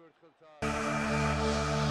vertical toss.